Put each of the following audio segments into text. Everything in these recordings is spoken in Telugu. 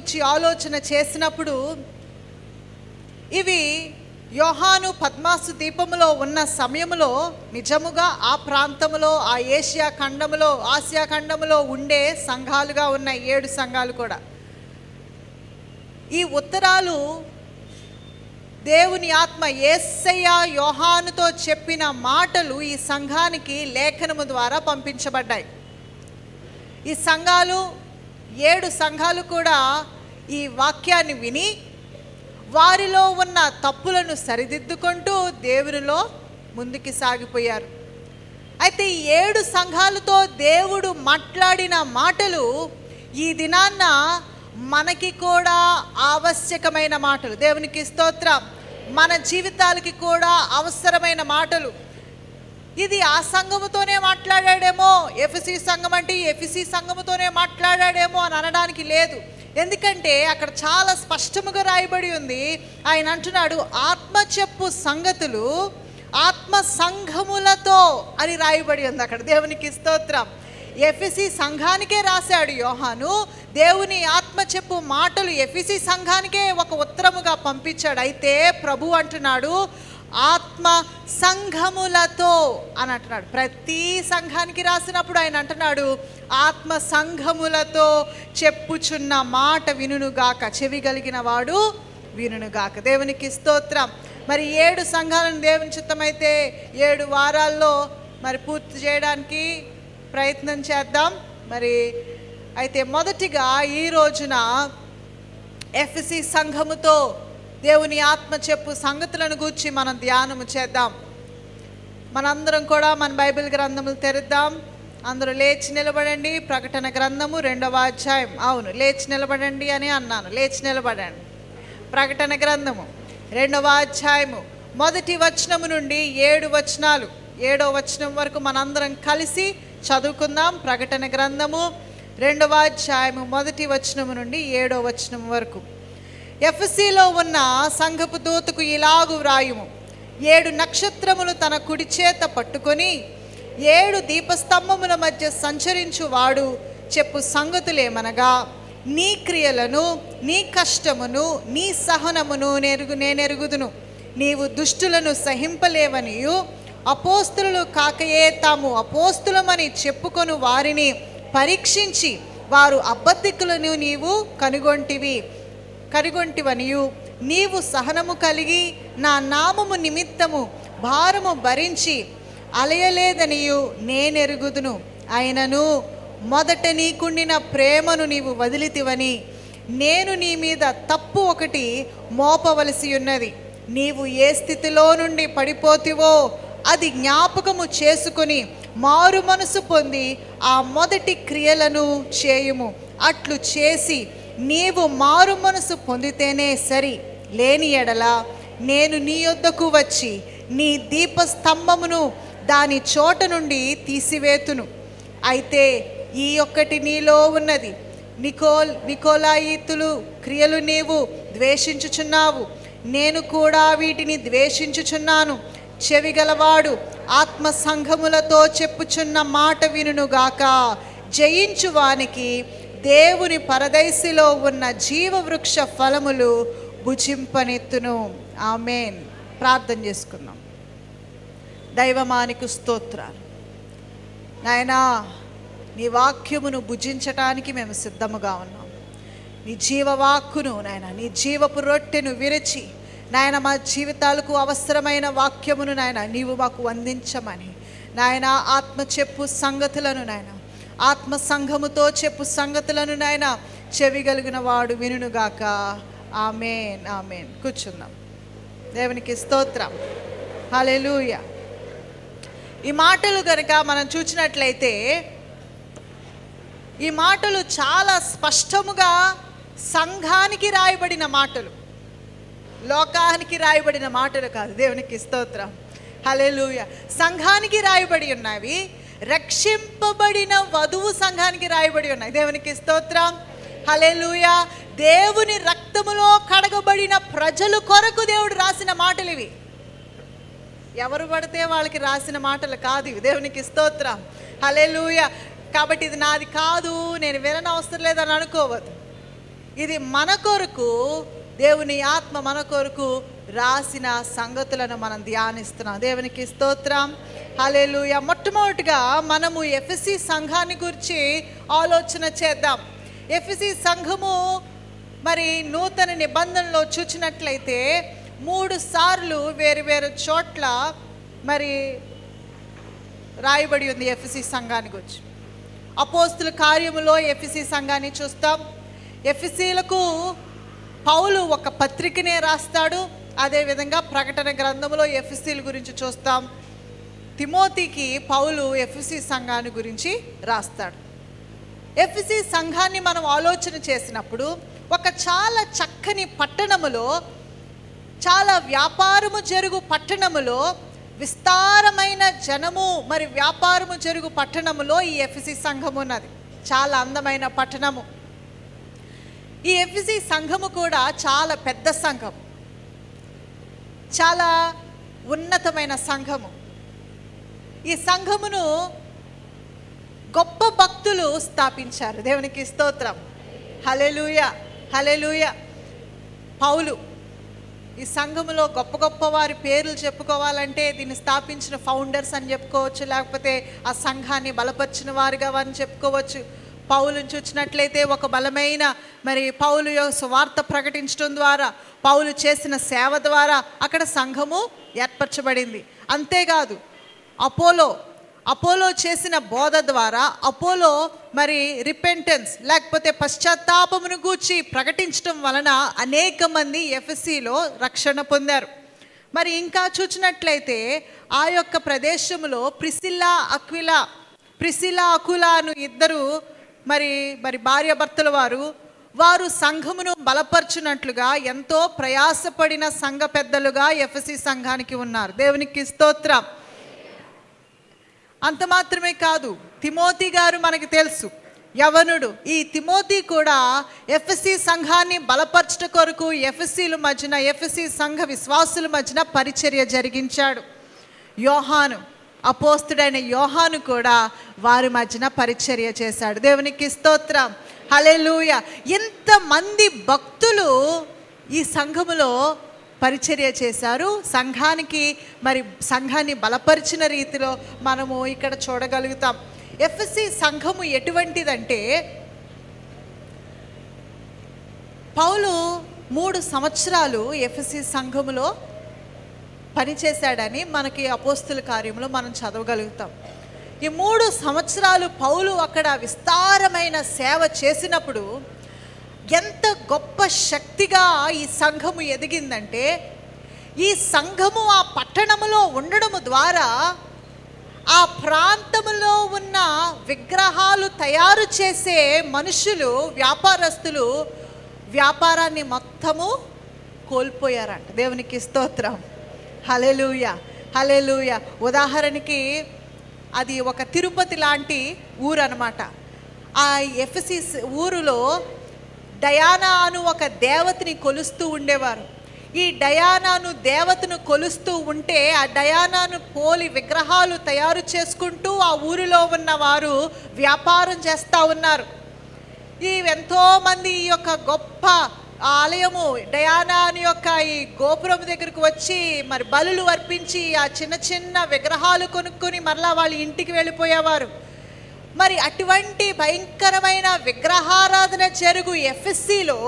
గూర్చి ఆలోచన చేసినప్పుడు ఇవి యోహాను పద్మాసు దీపములో ఉన్న సమయములో నిజముగా ఆ ప్రాంతంలో ఆ ఏషియా ఖండములో ఆసియా ఖండములో ఉండే సంఘాలుగా ఉన్న ఏడు సంఘాలు కూడా. ఈ ఉత్తరాలు దేవుని ఆత్మ ఏసయ్య యోహానుతో చెప్పిన మాటలు ఈ సంఘానికి లేఖనము ద్వారా పంపించబడ్డాయి. ఈ సంఘాలు ఏడు సంఘాలు కూడా ఈ వాక్యాన్ని విని వారిలో ఉన్న తప్పులను సరిదిద్దుకుంటూ దేవునిలో ముందుకి సాగిపోయారు. అయితే ఈ ఏడు సంఘాలతో దేవుడు మాట్లాడిన మాటలు ఈ దినాన్న మనకి కూడా ఆవశ్యకమైన మాటలు. దేవునికి స్తోత్రం. మన జీవితాలకి కూడా అవసరమైన మాటలు. ఇది ఆ సంఘముతోనే మాట్లాడాడేమో ఎఫ్సి సంఘం అంటే ఎఫ్సి సంఘముతోనే మాట్లాడాడేమో అని అనడానికి లేదు. ఎందుకంటే అక్కడ చాలా స్పష్టముగా రాయబడి ఉంది. ఆయన అంటున్నాడు ఆత్మ చెప్పు సంగతులు ఆత్మ సంఘములతో అని రాయబడి ఉంది అక్కడ. దేవునికి స్తోత్రం. ఎఫ్సి సంఘానికే రాశాడు యోహాను. దేవుని ఆత్మ చెప్పు మాటలు ఎఫ్సి సంఘానికే ఒక ఉత్తరముగా పంపించాడు. అయితే ప్రభు అంటున్నాడు ఆత్మ సంఘములతో అని అంటున్నాడు. ప్రతి సంఘానికి రాసినప్పుడు ఆయన అంటున్నాడు ఆత్మ సంఘములతో చెప్పుచున్న మాట వినుగాక చెవి కలిగిన వాడు వినుగాక దేవునికి స్తోత్రం. మరి ఏడు సంఘాలను దేవుని చిత్తమైతే ఏడు వారాల్లో మరి పూర్తి చేయడానికి ప్రయత్నం చేద్దాం. మరి అయితే మొదటిగా ఈ రోజున ఎఫ్సి సంఘముతో దేవుని ఆత్మ చెప్పు సంగతులను గూర్చి మనం ధ్యానము చేద్దాం. మనందరం కూడా మన బైబిల్ గ్రంథములు తెరుద్దాం. అందరూ లేచి నిలబడండి. ప్రకటన గ్రంథము రెండవ అధ్యాయం. అవును లేచి నిలబడండి అని అన్నాను. లేచి నిలబడండి. ప్రకటన గ్రంథము రెండవ అధ్యాయము. మొదటి వచనము నుండి ఏడు వచనాలు. ఏడో వచనం వరకు మనందరం కలిసి చదువుకుందాం. ప్రకటన గ్రంథము రెండవ అధ్యాయము మొదటి వచనము నుండి ఏడో వచనం వరకు. ఎఫ్సిలో ఉన్న సంఘపు దూతకు ఇలాగు వ్రాయుము. ఏడు నక్షత్రములు తన కుడి చేత పట్టుకొని ఏడు దీపస్తంభముల మధ్య సంచరించువాడు చెప్పు సంగతులేమనగా నీ క్రియలను నీ కష్టమును నీ సహనమును నెరుగు నేనెరుగుదును. నీవు దుష్టులను సహింపలేవనియు అపోస్తులు కాకయే తాము అపోస్తులమని చెప్పుకొను వారిని పరీక్షించి వారు అబద్ధికులను నీవు కనుగొంటివి. కరిగొంటివనియు. నీవు సహనము కలిగి నా నామము నిమిత్తము భారము భరించి అలయలేదనియు నేనెరుగుదును. అయినను మొదట నీకుండిన ప్రేమను నీవు వదిలితివని నేను నీ మీద తప్పు ఒకటి మోపవలసి ఉన్నది నీవు ఏ స్థితిలో నుండి పడిపోతివో అది జ్ఞాపకము చేసుకొని మారు మనసు పొంది ఆ మొదటి క్రియలను చేయుము. అట్లు చేసి నీవు మారు మనసు పొందితేనే సరి. లేని ఎడల నేను నీ యొద్దకు వచ్చి నీ దీపస్తంభమును దాని చోట నుండి తీసివేతును. అయితే ఈ ఒక్కటి నీలో ఉన్నది. నికోల్ నికోలాయితులు క్రియలు నీవు ద్వేషించుచున్నావు. నేను కూడా వీటిని ద్వేషించుచున్నాను. చెవిగలవాడు ఆత్మ సంఘములతో చెప్పుచున్న మాట వినుగాక జయించువానికి దేవుని పరదైసిలో ఉన్న జీవవృక్ష ఫలములు భుజింపనెత్తును. ఆమెన్. ప్రార్థన చేసుకున్నాం దైవమానికి స్తోత్రాలు. నాయనా నీ వాక్యమును భుజించటానికి మేము సిద్ధముగా ఉన్నాం. నీ జీవవాక్కును నాయన నీ జీవపు రొట్టెను విరిచి నాయన మా జీవితాలకు అవసరమైన వాక్యమును నాయన నీవు మాకు అందించమని. నాయన ఆత్మ చెప్పు సంగతులను నాయన ఆత్మ సంఘముతో చెప్పు సంగతులను నాయన. చెవిగలిగిన వాడు వినుగాక ఆమెన్ ఆమెన్. కూర్చున్నాం దేవునికి స్తోత్రం. హలెలూయ ఈ మాటలు కనుక మనం చూసినట్లయితే ఈ మాటలు చాలా స్పష్టముగా సంఘానికి రాయబడిన మాటలు. లోకానికి రాయబడిన మాటలు కాదు. దేవునికి స్తోత్రం. హలెలూయ సంఘానికి రాయబడి ఉన్నవి రక్షింపబడిన వధువు సంఘానికి రాయబడి ఉన్నాయి. దేవునికి స్తోత్రం. హలెలుయా దేవుని రక్తములో కడగబడిన ప్రజలు కొరకు దేవుడు రాసిన మాటలు ఇవి. ఎవరు పడితే వాళ్ళకి రాసిన మాటలు కాదు ఇవి. దేవునికి స్తోత్రం. హలెలుయ కాబట్టి ఇది నాది కాదు నేను వినని అవసరం లేదని అనుకోవద్దు. ఇది మన కొరకు దేవుని ఆత్మ మన కొరకు రాసిన సంగతులను మనం ధ్యానిస్తున్నాం. దేవునికి స్తోత్రం. హల్లెలూయా. మొట్టమొదటిగా మనము ఎఫ్ఎస్సి సంఘాన్ని గురించి ఆలోచన చేద్దాం. ఎఫ్ఎస్సి సంఘము మరి నూతన నిబంధనలో చూచినట్లయితే మూడు సార్లు వేరు వేరు చోట్ల మరి రాయబడి ఉంది ఎఫ్ఎస్సి సంఘాన్ని గురించి. అపోస్తుల కార్యములో ఎఫ్ఎస్సి సంఘాన్ని చూస్తాం. ఎఫ్ఎస్సీలకు పౌలు ఒక పత్రికనే రాస్తాడు. అదేవిధంగా ప్రకటన గ్రంథంలో ఎఫ్ఎస్సీల గురించి చూస్తాం. తిమోతికి పౌలు ఎఫ్సి సంఘాన్ని గురించి రాస్తాడు. ఎఫ్సి సంఘాన్ని మనం ఆలోచన చేసినప్పుడు ఒక చాలా చక్కని పట్టణములో చాలా వ్యాపారము జరుగు పట్టణములో విస్తారమైన జనము మరి వ్యాపారము జరుగు పట్టణములో ఈ ఎఫ్సి సంఘం ఉన్నది. చాలా అందమైన పట్టణము. ఈ ఎఫ్సి సంఘము కూడా చాలా పెద్ద సంఘం. చాలా ఉన్నతమైన సంఘము. ఈ సంఘమును గొప్ప భక్తులు స్థాపించారు. దేవునికి స్తోత్రం. హలెలూయ హలెలూయ పౌలు ఈ సంఘములో గొప్ప గొప్ప వారి పేర్లు చెప్పుకోవాలంటే దీన్ని స్థాపించిన ఫౌండర్స్ అని చెప్పుకోవచ్చు లేకపోతే ఆ సంఘాన్ని బలపరిచిన వారుగా వారిని చెప్పుకోవచ్చు. పౌలుని చూసినట్లయితే ఒక బలమైన మరి పౌలు యొక్క సువార్త ప్రకటించడం ద్వారా పౌలు చేసిన సేవ ద్వారా అక్కడ సంఘము ఏర్పరచబడింది. అంతేకాదు అపోలో అపోలో చేసిన బోధ ద్వారా అపోలో మరి రిపెంటెన్స్ లేకపోతే పశ్చాత్తాపమును గూర్చి ప్రకటించడం వలన అనేక మంది ఎఫ్ఎస్సిలో రక్షణ పొందారు. మరి ఇంకా చూసినట్లయితే ఆ యొక్క ప్రదేశంలో ప్రిసిల్లా అక్విలా ప్రిసిలా అకులాను ఇద్దరు మరి మరి భార్యాభర్తల వారు వారు సంఘమును బలపరచునట్లుగా ఎంతో ప్రయాసపడిన సంఘ పెద్దలుగా ఎఫ్ఎస్సి సంఘానికి ఉన్నారు. దేవునికి స్తోత్రం. అంత మాత్రమే కాదు. తిమోతి గారు మనకి తెలుసు. యవనుడు. ఈ తిమోతి కూడా ఎఫ్ఎస్సి సంఘాన్ని బలపరచట కొరకు ఎఫ్ఎస్సీల మధ్యన ఎఫ్ఎస్సి సంఘ విశ్వాసుల మధ్యన పరిచర్య జరిగించాడు. యోహాను. అపోస్తుడైన యోహాను కూడా వారి మధ్యన పరిచర్య చేశాడు. దేవునికి స్తోత్రం. హలెలూయ ఇంతమంది భక్తులు ఈ సంఘములో పరిచర్య చేశారు. సంఘానికి మరి సంఘాన్ని బలపరిచిన రీతిలో మనము ఇక్కడ చూడగలుగుతాం. ఎఫ్ఎస్సి సంఘము ఎటువంటిదంటే పౌలు మూడు సంవత్సరాలు ఎఫ్ఎస్సి సంఘములో పనిచేశాడని మనకి అపోస్తుల కార్యంలో మనం చదవగలుగుతాం. ఈ మూడు సంవత్సరాలు పౌలు అక్కడ విస్తారమైన సేవ చేసినప్పుడు ఎంత గొప్ప శక్తిగా ఈ సంఘము ఎదిగిందంటే ఈ సంఘము ఆ పట్టణములో ఉండడము ద్వారా ఆ ప్రాంతములో ఉన్న విగ్రహాలు తయారు చేసే మనుషులు వ్యాపారస్తులు వ్యాపారాన్ని మొత్తము కోల్పోయారంట. దేవునికి స్తోత్రం. హలెలూయ హలెలూయ ఉదాహరణకి అది ఒక తిరుపతి లాంటి ఊరు అనమాట ఆ ఎఫ్సి ఊరులో డయానా అను ఒక దేవతని కొలుస్తూ ఉండేవారు. ఈ డయానాను దేవతను కొలుస్తూ ఉంటే ఆ డయానాను పోలి విగ్రహాలు తయారు చేసుకుంటూ ఆ ఊరిలో ఉన్న వారు వ్యాపారం చేస్తూ ఉన్నారు. ఈ ఎంతోమంది ఈ యొక్క గొప్ప ఆలయము డయానా అని యొక్క ఈ గోపురం దగ్గరకు వచ్చి మరి బలులు అర్పించి ఆ చిన్న చిన్న విగ్రహాలు కొనుక్కొని మరలా వాళ్ళ ఇంటికి వెళ్ళిపోయేవారు. మరి అటువంటి భయంకరమైన విగ్రహారాధన జరుగు ఎఫ్ఎస్సిలో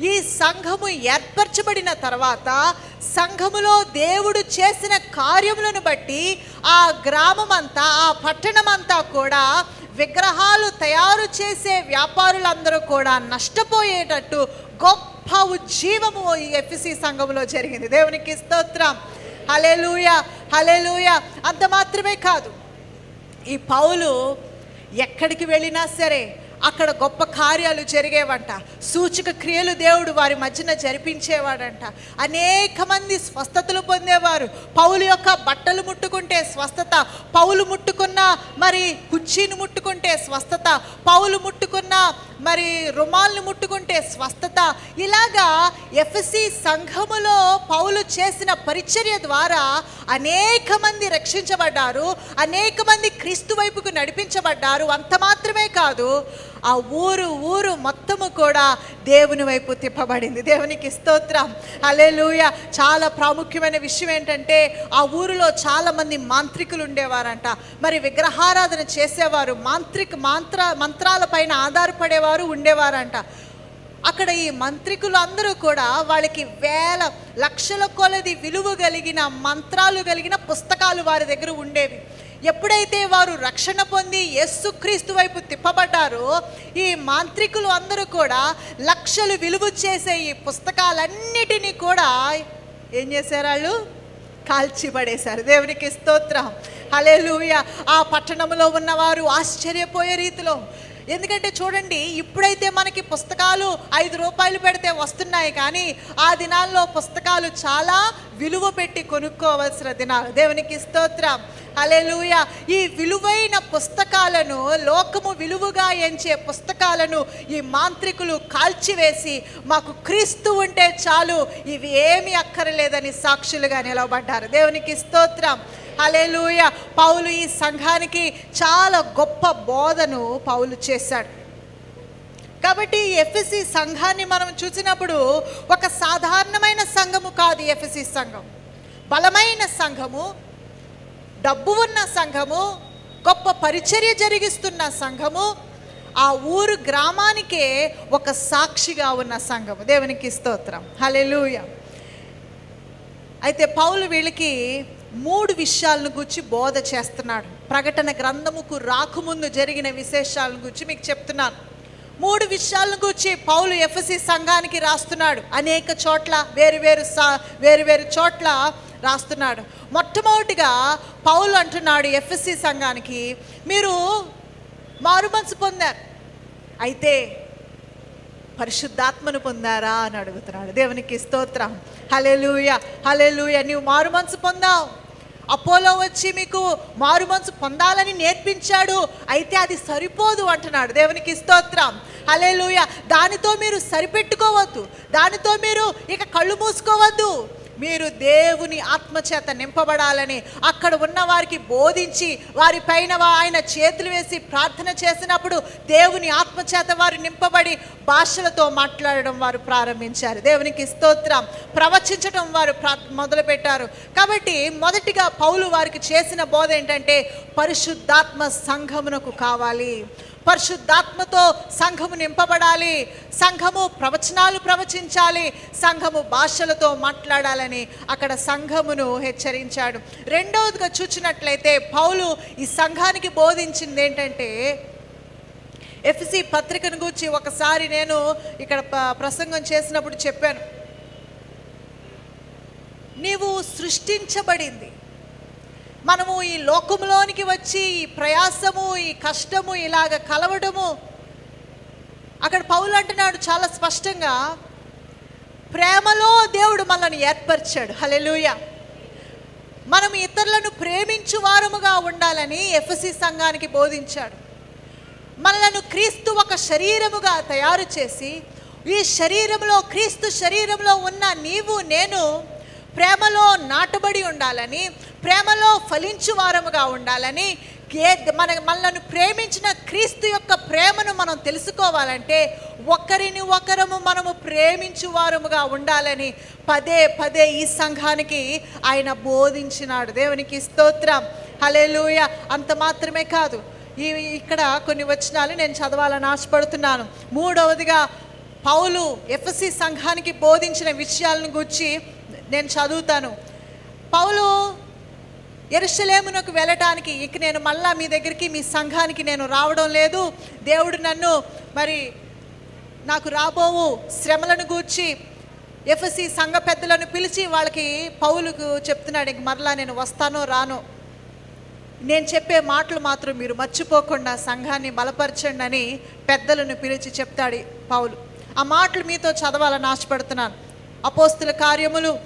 ఈ సంఘము ఏర్పరచబడిన తర్వాత సంఘములో దేవుడు చేసిన కార్యములను బట్టి ఆ గ్రామమంతా ఆ పట్టణమంతా కూడా విగ్రహాలు తయారు చేసే వ్యాపారులందరూ కూడా నష్టపోయేటట్టు గొప్ప ఉజ్జీవము ఈ ఎఫ్సి సంఘంలో జరిగింది. దేవునికి స్తోత్రం. హలెలూయ హలెలూయ అంత మాత్రమే కాదు. ఈ పౌలు ఎక్కడికి వెళ్ళినా సరే అక్కడ గొప్ప కార్యాలు జరిగేవంట. సూచక క్రియలు దేవుడు వారి మధ్యన జరిపించేవాడంట. అనేక మంది స్వస్థతలు పొందేవారు. పౌలు యొక్క బట్టలు ముట్టుకుంటే స్వస్థత పౌలు ముట్టుకున్న మరి కుర్చీని ముట్టుకుంటే స్వస్థత పౌలు ముట్టుకున్న మరి రుమాల్ని ముట్టుకుంటే స్వస్థత. ఇలాగా ఎఫ్సి సంఘములో పౌలు చేసిన పరిచర్య ద్వారా అనేక మంది రక్షించబడ్డారు. అనేక మంది క్రీస్తు వైపుకు నడిపించబడ్డారు. అంత మాత్రమే కాదు ఆ ఊరు ఊరు మొత్తము కూడా దేవుని వైపు తిప్పబడింది. దేవునికి స్తోత్రం. లూయ చాలా ప్రాముఖ్యమైన విషయం ఏంటంటే ఆ ఊరిలో చాలా మంది మాంత్రికులు ఉండేవారంట. మరి విగ్రహారాధన చేసేవారు మాంత్రిక మాంత్ర మంత్రాల పైన ఆధారపడేవారు ఉండేవారంట. అక్కడ ఈ మంత్రికులు అందరూ కూడా వాళ్ళకి వేల లక్షల కొలది విలువ కలిగిన మంత్రాలు కలిగిన పుస్తకాలు వారి దగ్గర ఉండేవి. ఎప్పుడైతే వారు రక్షణ పొంది యేసుక్రీస్తు వైపు తిప్పబడ్డారో ఈ మాంత్రికులు అందరూ కూడా లక్షలు విలువ చేసే ఈ పుస్తకాలన్నిటినీ కూడా ఏం చేశారు వాళ్ళు? కాల్చిపడేశారు. దేవునికి స్తోత్రం. హలే ఆ పట్టణంలో ఉన్నవారు ఆశ్చర్యపోయే రీతిలో ఎందుకంటే చూడండి ఇప్పుడైతే మనకి పుస్తకాలు ఐదు రూపాయలు పెడితే వస్తున్నాయి కానీ ఆ దినాల్లో పుస్తకాలు చాలా విలువ పెట్టి కొనుక్కోవలసిన దినాలు దేవునికి స్తోత్రం. అలెలుయ ఈ విలువైన పుస్తకాలను లోకము విలువగా ఎంచే పుస్తకాలను ఈ మాంత్రికులు కాల్చివేసి మాకు క్రీస్తు ఉంటే చాలు ఇవి ఏమీ అక్కరలేదని సాక్షులుగా నిలబడ్డారు దేవునికి స్తోత్రం. హల్లెలూయ. పౌలు ఈ సంఘానికి చాలా గొప్ప బోధను పౌలు చేశాడు. కాబట్టి ఎఫ్ఎస్సి సంఘాన్ని మనం చూసినప్పుడు ఒక సాధారణమైన సంఘము కాదు ఎఫ్ఎసి సంఘం. బలమైన సంఘము డబ్బు ఉన్న సంఘము గొప్ప పరిచర్య జరిగిస్తున్న సంఘము ఆ ఊరు గ్రామానికే ఒక సాక్షిగా ఉన్న సంఘము. దేవునికి స్తోత్రం. హల్లెలూయా. అయితే పౌలు వీళ్ళకి మూడు విషయాలను గురించి బోధ చేస్తున్నాడు. ప్రకటన గ్రంథముకు రాకముందు జరిగిన విశేషాలను గురించి మీకు చెప్తున్నాను. మూడు విషయాలను గురించి పౌలు ఎఫ్ఎసి సంఘానికి రాస్తున్నాడు. అనేక చోట్ల వేరు వేరు సా వేరు వేరు చోట్ల రాస్తున్నాడు. మొట్టమొదటిగా పౌలు అంటున్నాడు ఎఫ్ఎస్సి సంఘానికి మీరు మారుమనసు పొందారు. అయితే పరిశుద్ధాత్మను పొందారా అని అడుగుతున్నాడు. దేవునికి స్తోత్రం. హలెలూయ హలెలూయ నీవు మారు మనసు పొందావు. అపోలో వచ్చి మీకు మారు మనసు పొందాలని నేర్పించాడు. అయితే అది సరిపోదు అంటున్నాడు. దేవునికి స్తోత్రం. హలేలుయ దానితో మీరు సరిపెట్టుకోవద్దు. దానితో మీరు ఇక కళ్ళు మూసుకోవద్దు. మీరు దేవుని ఆత్మచేత నింపబడాలని అక్కడ ఉన్న వారికి బోధించి వారి పైన ఆయన చేతులు వేసి ప్రార్థన చేసినప్పుడు దేవుని ఆత్మచేత వారు నింపబడి భాషలతో మాట్లాడడం వారు ప్రారంభించారు. దేవునికి స్తోత్రం. ప్రవచించడం వారు మొదలుపెట్టారు. కాబట్టి మొదటిగా పౌలు వారికి చేసిన బోధ ఏంటంటే పరిశుద్ధాత్మ సంఘమునకు కావాలి. పరిశుద్ధాత్మతో సంఘము నింపబడాలి సంఘము ప్రవచనాలు ప్రవచించాలి సంఘము భాషలతో మాట్లాడాలని అక్కడ సంఘమును హెచ్చరించాడు. రెండవదిగా చూచినట్లయితే పౌలు ఈ సంఘానికి బోధించింది ఏంటంటే ఎఫ్సి పత్రికను గురించి ఒకసారి నేను ఇక్కడ ప్రసంగం చేసినప్పుడు చెప్పాను. నీవు సృష్టించబడింది. మనము ఈ లోకంలోనికి వచ్చి ఈ ప్రయాసము ఈ కష్టము ఇలాగ కలవడము. అక్కడ పౌలు అంటున్నాడు చాలా స్పష్టంగా ప్రేమలో దేవుడు మనల్ని ఏర్పరిచాడు. హలెలుయ మనం ఇతరులను ప్రేమించు వారముగా ఉండాలని ఎఫ్ఎసి సంఘానికి బోధించాడు. మనలను క్రీస్తు ఒక శరీరముగా తయారు చేసి ఈ శరీరంలో క్రీస్తు శరీరంలో ఉన్న నీవు నేను ప్రేమలో నాటబడి ఉండాలని ప్రేమలో ఫలించు వారముగా ఉండాలని ఏ మన మనలను ప్రేమించిన క్రీస్తు యొక్క ప్రేమను మనం తెలుసుకోవాలంటే ఒకరిని ఒకరము మనము ప్రేమించు వారముగా ఉండాలని పదే పదే ఈ సంఘానికి ఆయన బోధించినాడు. దేవునికి స్తోత్రం. హలేలుయ అంత మాత్రమే కాదు. ఈ ఇక్కడ కొన్ని వచనాలు నేను చదవాలని ఆశపడుతున్నాను. మూడవదిగా పౌలు ఎఫ్ఎస్సి సంఘానికి బోధించిన విషయాలను గురించి నేను చదువుతాను. పౌలు ఎరుషలేమునకు వెళ్ళటానికి ఇక నేను మళ్ళా మీ దగ్గరికి మీ సంఘానికి నేను రావడం లేదు. దేవుడు నన్ను మరి నాకు రాబోవు శ్రమలను గూర్చి ఎఫ్ఎసి సంఘ పెద్దలను పిలిచి వాళ్ళకి పౌలుకు చెప్తున్నాడు ఇంక మరలా నేను వస్తానో రానో. నేను చెప్పే మాటలు మాత్రం మీరు మర్చిపోకుండా సంఘాన్ని బలపరచండి అని పెద్దలను పిలిచి చెప్తాడు పౌలు. ఆ మాటలు మీతో చదవాలని ఆశపడుతున్నాను. అపోస్తుల కార్యములు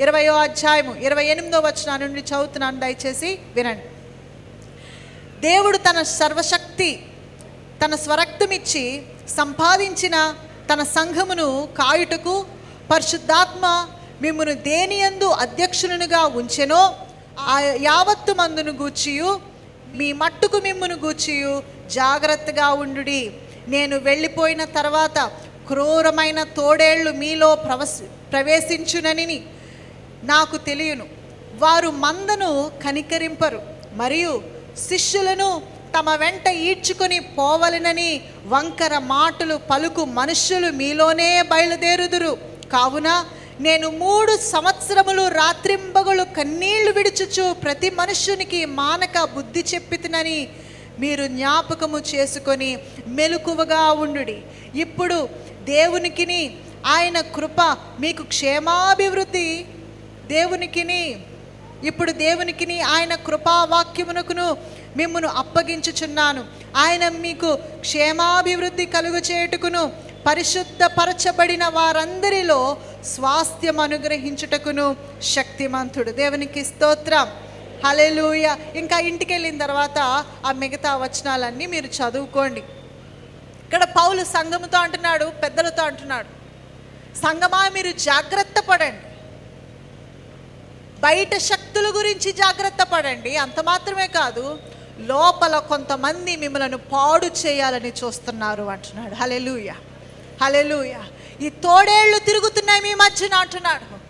ఇరవయో అధ్యాయము ఇరవై ఎనిమిదో వచ్చిన నుండి చదువుతున్నాను దయచేసి వినండి. దేవుడు తన సర్వశక్తి తన స్వరక్తమిచ్చి సంపాదించిన తన సంఘమును కాయుటకు పరిశుద్ధాత్మ మిమ్మును దేనియందు అధ్యక్షునుగా ఉంచెనో ఆ యావత్తు మందును గూర్చియు మీ మట్టుకు మిమ్మును గూర్చియు జాగ్రత్తగా ఉండుడి. నేను వెళ్ళిపోయిన తర్వాత క్రూరమైన తోడేళ్ళు మీలో ప్రవశ ప్రవేశించునని నాకు తెలియను. వారు మందను కనికరింపరు మరియు శిష్యులను తమ వెంట ఈడ్చుకొని పోవలనని వంకర మాటలు పలుకు మనుష్యులు మీలోనే బయలుదేరుదురు. కావున నేను మూడు సంవత్సరములు రాత్రింబగులు కన్నీళ్ళు విడుచుచు ప్రతి మనుష్యునికి మానక బుద్ధి చెప్పితునని మీరు జ్ఞాపకము చేసుకొని మెలకువగా ఉండుడి. ఇప్పుడు దేవునికిని ఆయన కృప మీకు క్షేమాభివృద్ధి దేవునికిని ఇప్పుడు దేవునికిని ఆయన కృపావాక్యమునకును మిమ్మను అప్పగించుచున్నాను. ఆయన మీకు క్షేమాభివృద్ధి కలుగు చేయుటకును పరిశుద్ధపరచబడిన వారందరిలో స్వాస్థ్యం అనుగ్రహించుటకును శక్తిమంతుడు. దేవునికి స్తోత్రం. హలెలూయ ఇంకా ఇంటికి వెళ్ళిన తర్వాత ఆ మిగతా వచనాలన్నీ మీరు చదువుకోండి. ఇక్కడ పౌలు సంఘముతో అంటున్నాడు పెద్దలతో అంటున్నాడు. సంగమా మీరు జాగ్రత్త పడండి. బయట శక్తుల గురించి జాగ్రత్త పడండి. అంత మాత్రమే కాదు లోపల కొంతమంది మిమ్మలను పాడు చేయాలని చూస్తున్నారు అంటున్నాడు. హలెలూయ హలెలూయ ఈ తోడేళ్ళు తిరుగుతున్నాయి మీ మధ్యన అంటున్నాడు.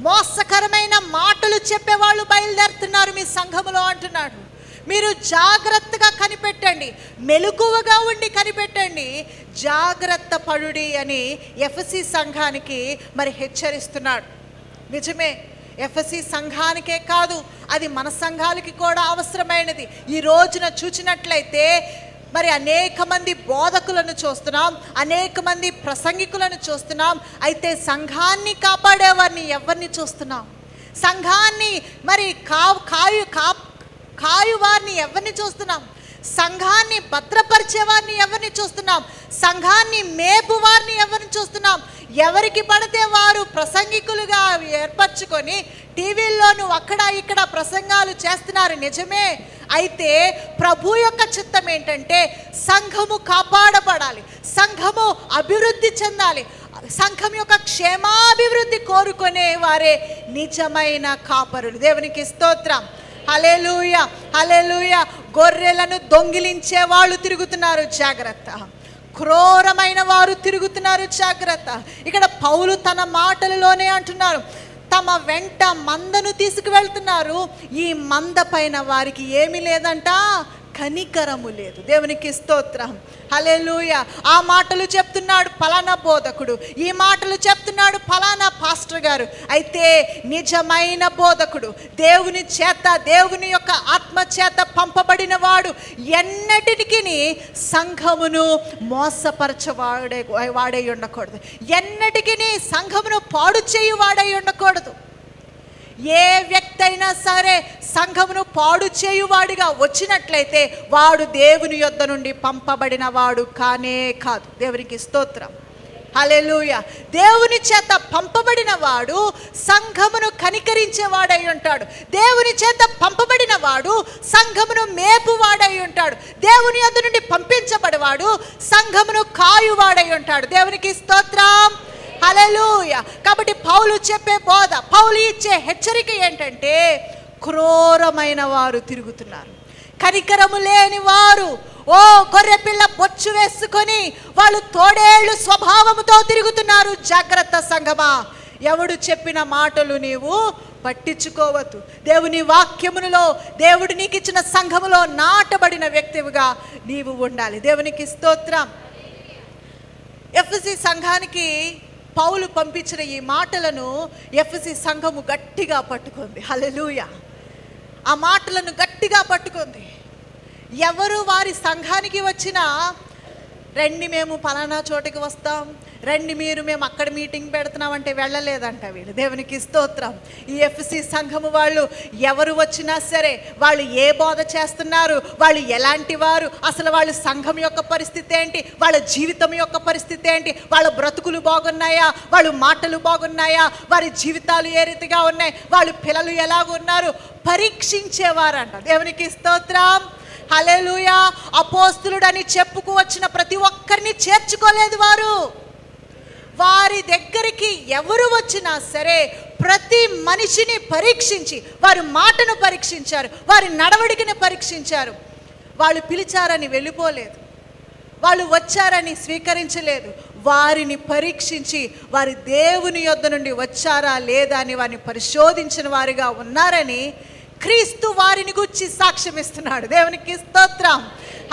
మోసకరమైన మాటలు చెప్పేవాళ్ళు బయలుదేరుతున్నారు మీ సంఘములో అంటున్నాడు. మీరు జాగ్రత్తగా కనిపెట్టండి. మెలకువగా ఉండి కనిపెట్టండి. జాగ్రత్త పడుడి అని ఎఫ్సి సంఘానికి మరి హెచ్చరిస్తున్నాడు. నిజమే ఎఫ్ఎస్సి సంఘానికే కాదు అది మన సంఘాలకి కూడా అవసరమైనది. ఈ రోజున చూచినట్లయితే మరి అనేక మంది బోధకులను చూస్తున్నాం అనేక మంది ప్రసంగికులను చూస్తున్నాం. అయితే సంఘాన్ని కాపాడేవారిని ఎవరిని చూస్తున్నాం? సంఘాన్ని మరి కా కాయు కా కాయువారిని ఎవరిని చూస్తున్నాం? సంఘాన్ని భద్రపరిచే వారిని ఎవరిని చూస్తున్నాం? సంఘాన్ని మేపు వారిని ఎవరిని చూస్తున్నాం? ఎవరికి పడితే వారు ప్రసంగికులుగా ఏర్పరచుకొని టీవీల్లోనూ అక్కడ ఇక్కడ ప్రసంగాలు చేస్తున్నారు నిజమే. అయితే ప్రభు యొక్క చిత్తం ఏంటంటే సంఘము కాపాడబడాలి సంఘము అభివృద్ధి చెందాలి సంఘం యొక్క క్షేమాభివృద్ధి కోరుకునే వారే నిజమైన కాపరులు. దేవునికి స్తోత్రం. హలెలూయ హలెలూయ గొర్రెలను దొంగిలించే వాళ్ళు తిరుగుతున్నారు. జాగ్రత్త. క్రోరమైన వారు తిరుగుతున్నారు. జాగ్రత్త. ఇక్కడ పౌలు తన మాటలలోనే అంటున్నారు. తమ వెంట మందను తీసుకువెళ్తున్నారు. ఈ మంద పైన వారికి ఏమీ లేదంట. కనికరము లేదు. దేవునికి స్తోత్రం. హలెలుయ ఆ మాటలు చెప్తున్నాడు ఫలానా బోధకుడు. ఈ మాటలు చెప్తున్నాడు ఫలానా పాస్టర్ గారు. అయితే నిజమైన బోధకుడు దేవుని చేత దేవుని యొక్క ఆత్మ చేత పంపబడిన వాడు ఎన్నటికి సంఘమును మోసపరచవాడే వాడై ఉండకూడదు. ఎన్నటికి సంఘమును పాడు చేయువాడై ఉండకూడదు. ఏ వ్యక్తి అయినా సరే సంఘమును పాడు చేయువాడిగా వచ్చినట్లయితే వాడు దేవుని యొద్ద నుండి పంపబడిన వాడు కానే కాదు. దేవునికి స్తోత్రం. హలెలుయ దేవుని చేత పంపబడిన వాడు సంఘమును కనికరించేవాడై ఉంటాడు. దేవుని చేత పంపబడిన వాడు సంఘమును మేపువాడై ఉంటాడు. దేవుని యొద్ద నుండి పంపించబడివాడు సంఘమును కాయువాడై ఉంటాడు. దేవునికి స్తోత్రం. హలలుయ కాబట్టి పౌలు చెప్పే బోధ పౌలు ఇచ్చే హెచ్చరిక ఏంటంటే క్రూరమైన వారు తిరుగుతున్నారు. కనికరము లేని వారు ఓ గొర్రె పిల్ల బొచ్చు వేసుకొని వాళ్ళు తోడేళ్ళు స్వభావముతో తిరుగుతున్నారు. జాగ్రత్త సంగమా ఎవడు చెప్పిన మాటలు నీవు పట్టించుకోవద్దు. దేవుని వాక్యములలో దేవుడు నీకు ఇచ్చిన సంఘములో నాటబడిన వ్యక్తివిగా నీవు ఉండాలి. దేవునికి స్తోత్రం. ఎఫ్సి సంఘానికి పౌలు పంపించిన ఈ మాటలను ఎఫ్సి సంఘము గట్టిగా పట్టుకుంది. హలెలూయ ఆ మాటలను గట్టిగా పట్టుకుంది. ఎవరు వారి సంఘానికి వచ్చినా రండి మేము పలానా చోటికి వస్తాం. రండి మీరు మేము అక్కడ మీటింగ్ పెడుతున్నామంటే వెళ్ళలేదంట వీళ్ళు. దేవునికి స్తోత్రం. ఈ ఎఫ్సి సంఘము వాళ్ళు ఎవరు వచ్చినా సరే వాళ్ళు ఏ బోధ చేస్తున్నారు వాళ్ళు ఎలాంటి వారు అసలు వాళ్ళ సంఘం యొక్క పరిస్థితి ఏంటి వాళ్ళ జీవితం యొక్క పరిస్థితి ఏంటి వాళ్ళ బ్రతుకులు బాగున్నాయా వాళ్ళు మాటలు బాగున్నాయా వారి జీవితాలు ఏ రీతిగా ఉన్నాయి వాళ్ళు పిల్లలు ఎలాగున్నారు పరీక్షించేవారంట. దేవునికి స్తోత్రం. లూయా అపోస్తులుడని చెప్పుకు వచ్చిన ప్రతి ఒక్కరిని చేర్చుకోలేదు వారు. వారి దగ్గరికి ఎవరు వచ్చినా సరే ప్రతి మనిషిని పరీక్షించి వారి మాటను పరీక్షించారు వారి నడవడికని పరీక్షించారు. వాళ్ళు పిలిచారని వెళ్ళిపోలేదు. వాళ్ళు వచ్చారని స్వీకరించలేదు. వారిని పరీక్షించి వారి దేవుని యొద్ద నుండి వచ్చారా లేదా అని వారిని పరిశోధించిన వారిగా ఉన్నారని క్రీస్తు వారిని గుచ్చి సాక్ష్యం ఇస్తున్నాడు. దేవునికి స్తోత్రం.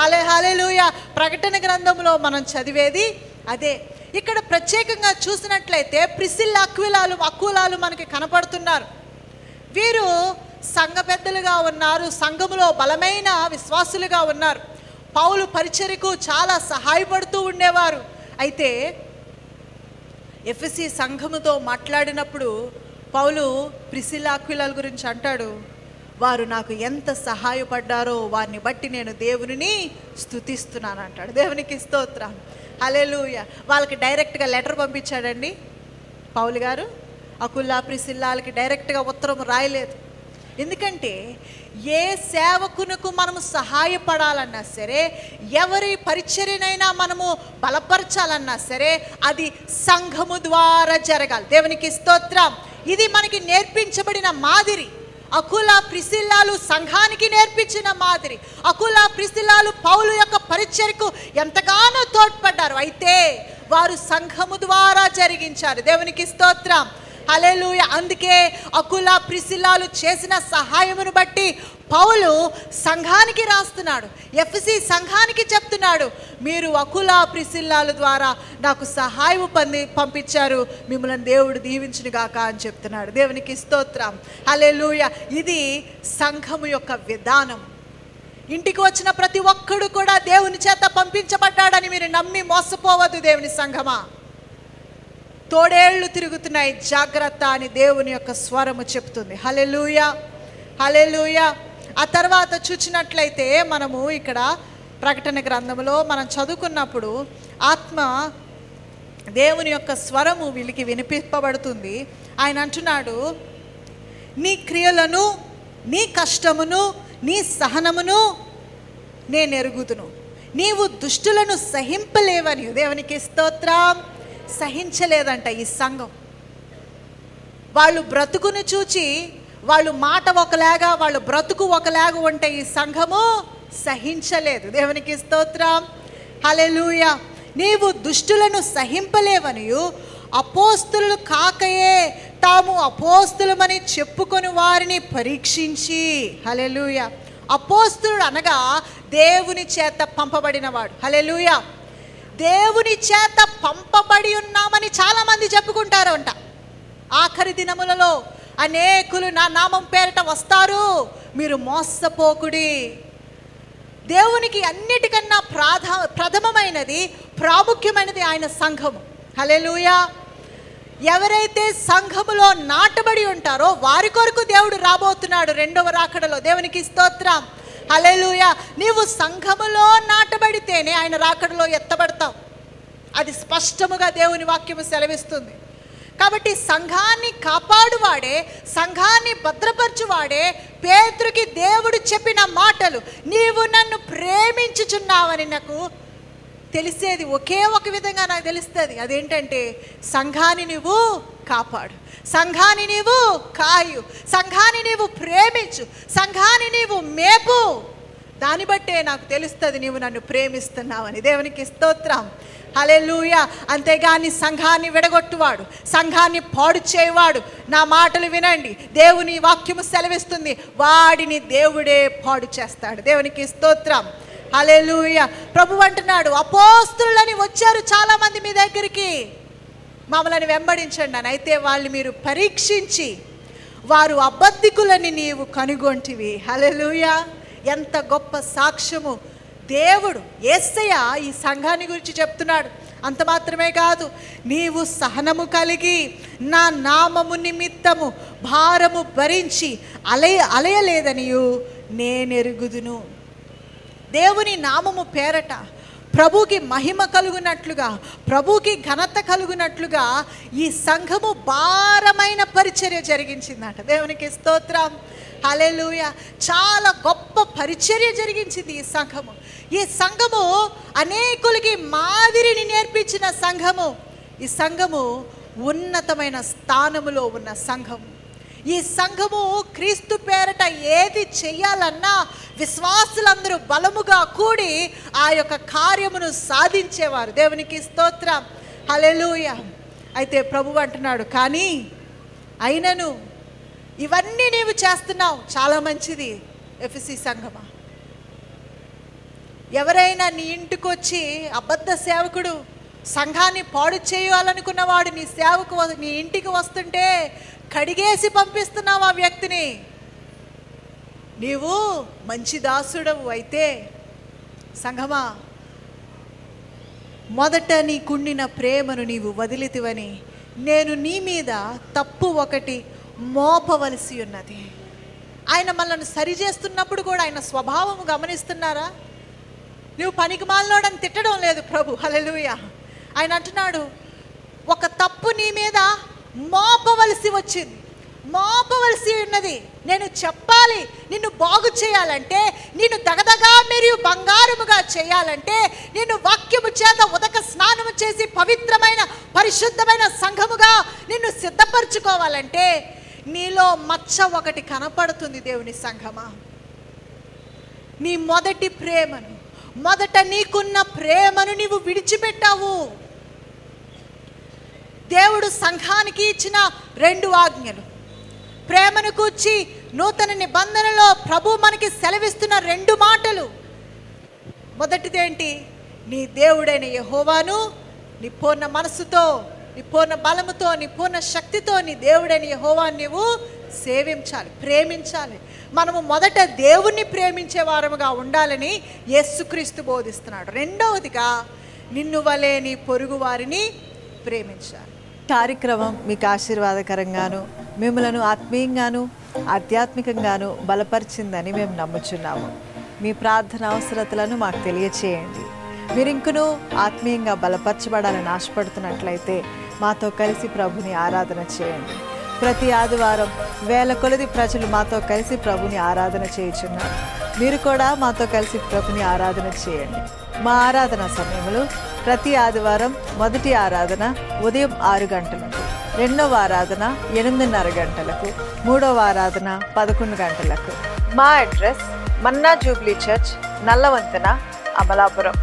హలే హలెలూయ ప్రకటన గ్రంథంలో మనం చదివేది అదే. ఇక్కడ ప్రత్యేకంగా చూసినట్లయితే ప్రిసిల్ అక్విలాలు అక్కులాలు మనకి కనపడుతున్నారు. వీరు సంఘ పెద్దలుగా ఉన్నారు సంఘములో బలమైన విశ్వాసులుగా ఉన్నారు. పౌలు పరిచర్యకు చాలా సహాయపడుతూ ఉండేవారు. అయితే ఎఫ్ఎసి సంఘముతో మాట్లాడినప్పుడు పౌలు ప్రిసిలాక్విలాల గురించి అంటాడు వారు నాకు ఎంత సహాయపడ్డారో వారిని బట్టి నేను దేవునిని స్తుతిస్తున్నాను అంటాడు. దేవునికి స్తోత్రం. హల్లెలూయా. వాళ్ళకి డైరెక్ట్గా లెటర్ పంపించాడండి. పౌలు గారు అకుల్లా ప్రిసిల్లాలకి డైరెక్ట్గా ఉత్తరం రాయలేదు. ఎందుకంటే ఏ సేవకునకు మనము సహాయపడాలన్నా సరే ఎవరి పరిచర్యనైనా మనము బలపరచాలన్నా సరే అది సంఘము ద్వారా జరగాలి. దేవునికి స్తోత్రం. ఇది మనకి నేర్పించబడిన మాదిరి. అకుల ప్రిసిల్లాలు సంఘానికి నేర్పించిన మాదిరి. అకుల ప్రిసిల్లాలు పౌలు యొక్క పరిచర్కు ఎంతగానో తోడ్పడ్డారు. అయితే వారు సంఘము ద్వారా జరిగించారు. దేవునికి స్తోత్రం. హలేలుయ అందుకే అకుల ప్రిసిల్లాలు చేసిన సహాయమును బట్టి పౌలు సంఘానికి రాస్తున్నాడు. ఎఫ్సి సంఘానికి చెప్తున్నాడు మీరు అకుల ప్రిసిల్లాల ద్వారా నాకు సహాయం పంది పంపించారు. మిమ్మల్ని దేవుడు దీవించును గాక అని చెప్తున్నాడు. దేవునికి స్తోత్రం. హలేలుయ ఇది సంఘము యొక్క విధానం. ఇంటికి వచ్చిన ప్రతి ఒక్కడు కూడా దేవుని చేత పంపించబడ్డాడని మీరు నమ్మి మోసపోవద్దు దేవుని సంఘమా. తోడేళ్ళు తిరుగుతున్నాయి. జాగ్రత్త అని దేవుని యొక్క స్వరము చెప్తుంది. హలెలూయ హలెలూయ ఆ తర్వాత చూచినట్లయితే మనము ఇక్కడ ప్రకటన గ్రంథంలో మనం చదువుకున్నప్పుడు ఆత్మ దేవుని యొక్క స్వరము వీళ్ళకి వినిపింపబడుతుంది. ఆయన అంటున్నాడు నీ క్రియలను నీ కష్టమును నీ సహనమును నేను ఎరుగుదును. నీవు దుష్టులను సహింపలేవని దేవునికి స్తోత్రం. సహించలేదంట ఈ సంఘం. వాళ్ళు బ్రతుకుని చూచి వాళ్ళు మాట ఒకలాగా వాళ్ళు బ్రతుకు ఒకలాగా ఉంటే ఈ సంఘము సహించలేదు. దేవునికి స్తోత్రం. హలెలూయ నీవు దుష్టులను సహింపలేవనియు అపోస్తులు కాకయే తాము అపోస్తులమని చెప్పుకొని వారిని పరీక్షించి. హలెలూయ అపోస్తులుడు అనగా దేవుని చేత పంపబడినవాడు హలెలూయ దేవుని చేత పంపబడి ఉన్నామని చాలామంది చెప్పుకుంటారు అంట ఆఖరి దినములలో అనేకులు నా నామం పేరిట వస్తారు. మీరు మోసపోకుడి. దేవునికి అన్నిటికన్నా ప్రాధ ప్రథమమైనది ప్రాముఖ్యమైనది ఆయన సంఘము. హలెలూయా ఎవరైతే సంఘములో నాటబడి ఉంటారో వారి కొరకు దేవుడు రాబోతున్నాడు రెండవ రాకడలో. దేవునికి స్తోత్రం. హలెలూయ నీవు సంఘములో నాటబడితేనే ఆయన రాకడలో ఎత్తబడతావు. అది స్పష్టముగా దేవుని వాక్యము సెలవిస్తుంది. కాబట్టి సంఘాన్ని కాపాడువాడే సంఘాన్ని భద్రపరచువాడే పేతురికి దేవుడు చెప్పిన మాటలు నీవు నన్ను ప్రేమించుచున్నావని నాకు తెలిసేది ఒకే ఒక విధంగా నాకు తెలుస్తుంది. అదేంటంటే సంఘాన్ని నువ్వు కాపాడు. సంఘాన్ని నీవు కాయు సంఘాన్ని నీవు ప్రేమించు సంఘాన్ని నీవు మేపు. దాన్ని బట్టే నాకు తెలుస్తుంది నీవు నన్ను ప్రేమిస్తున్నావని. దేవునికి స్తోత్రం. హలెలూయ అంతేగాని సంఘాన్ని విడగొట్టువాడు సంఘాన్ని పాడు చేయవాడు నా మాటలు వినండి. దేవుని వాక్యము సెలవిస్తుంది. వాడిని దేవుడే పాడు చేస్తాడు. దేవునికి స్తోత్రం. హలెలూయ ప్రభు అంటున్నాడు అపోస్తులని వచ్చారు చాలామంది మీ దగ్గరికి. మమ్మల్ని వెంబడించండి అని అయితే వాళ్ళు మీరు పరీక్షించి వారు అబద్ధికులని నీవు కనుగొంటివి. హలలుయా ఎంత గొప్ప సాక్ష్యము. దేవుడు ఏసయ్య ఈ సంఘాన్ని గురించి చెప్తున్నాడు. అంత మాత్రమే కాదు నీవు సహనము కలిగి నా నామము నిమిత్తము భారము భరించి అలయ అలయలేదనియు నేనెరుగుదును. దేవుని నామము పేరట ప్రభుకి మహిమ కలుగునట్లుగా ప్రభుకి ఘనత కలుగునట్లుగా ఈ సంఘము భారమైన పరిచర్య జరిగించిందట. దేవునికి స్తోత్రం. హలెలుయ చాలా గొప్ప పరిచర్య జరిగించింది ఈ సంఘము. ఈ సంఘము అనేకులకి మాదిరిని నేర్పించిన సంఘము. ఈ సంఘము ఉన్నతమైన స్థానములో ఉన్న సంఘము. ఈ సంఘము క్రీస్తు పేరట ఏది చెయ్యాలన్నా విశ్వాసులందరూ బలముగా కూడి ఆ యొక్క కార్యమును సాధించేవారు. దేవునికి స్తోత్రం. హలెలూయ అయితే ప్రభు అంటున్నాడు కానీ అయినను ఇవన్నీ నీవు చేస్తున్నావు. చాలా మంచిది ఎఫ్సి సంఘమా. ఎవరైనా నీ ఇంటికి వచ్చి అబద్ధ సేవకుడు సంఘాన్ని పాడు చేయాలనుకున్నవాడు నీ సేవకు నీ ఇంటికి వస్తుంటే కడిగేసి పంపిస్తున్నావు ఆ వ్యక్తిని. నీవు మంచి దాసుడవు అయితే సంఘమా మొదట నీకుండిన ప్రేమను నీవు వదిలితివని నేను నీ మీద తప్పు ఒకటి మోపవలసి ఉన్నది. ఆయన మనల్ని సరిచేస్తున్నప్పుడు కూడా ఆయన స్వభావం గమనిస్తున్నారా? నువ్వు పనికి మాలినోడని తిట్టడం లేదు ప్రభు హలలుయ ఆయన అంటున్నాడు ఒక తప్పు నీ మీద మోపవలసి వచ్చింది మోపవలసి ఉన్నది. నేను చెప్పాలి నిన్ను బాగు చేయాలంటే నిన్ను దగదగా మరియు బంగారముగా చేయాలంటే నిన్ను వాక్యము చేత ఉదక స్నానము చేసి పవిత్రమైన పరిశుద్ధమైన సంఘముగా నిన్ను సిద్ధపరచుకోవాలంటే నీలో మచ్చ ఒకటి కనపడుతుంది దేవుని సంఘమా. నీ మొదటి ప్రేమను మొదట నీకున్న ప్రేమను నీవు విడిచిపెట్టావు. దేవుడు సంఘానికి ఇచ్చిన రెండు ఆజ్ఞలు. ప్రేమను కూర్చి నూతన నిబంధనలో ప్రభు మనకి సెలవిస్తున్న రెండు మాటలు. మొదటిదేంటి? నీ దేవుడైన యహోవాను నీ పూర్ణ మనసుతో నీ పూర్ణ బలముతో నీ పూర్ణ శక్తితో నీ దేవుడైన యహోవాను నీవు సేవించాలి ప్రేమించాలి. మనము మొదట దేవుణ్ణి ప్రేమించే వారముగా ఉండాలని యేసుక్రీస్తు బోధిస్తున్నాడు. రెండవదిగా నిన్ను వలే నీ పొరుగు వారిని ప్రేమించాలి. కార్యక్రమం మీకు ఆశీర్వాదకరంగాను మిమ్మలను ఆత్మీయంగాను ఆధ్యాత్మికంగాను బలపరిచిందని మేము నమ్ముచున్నాము. మీ ప్రార్థన అవసరతలను మాకు తెలియచేయండి. మీరు ఇంకనూ ఆత్మీయంగా బలపరచబడాలని ఆశపడుతున్నట్లయితే మాతో కలిసి ప్రభుని ఆరాధన చేయండి. ప్రతి ఆదివారం వేల కొలది ప్రజలు మాతో కలిసి ప్రభుని ఆరాధన చేయుచున్నారు. మీరు కూడా మాతో కలిసి ప్రభుని ఆరాధన చేయండి. మా ఆరాధన సమయంలో ప్రతి ఆదివారం మొదటి ఆరాధన ఉదయం ఆరు గంటలకు. రెండవ ఆరాధన ఎనిమిదిన్నర గంటలకు మూడవ ఆరాధన పదకొండు గంటలకు. మా address Manna Jubilee Church Nallavantena Amalapuram.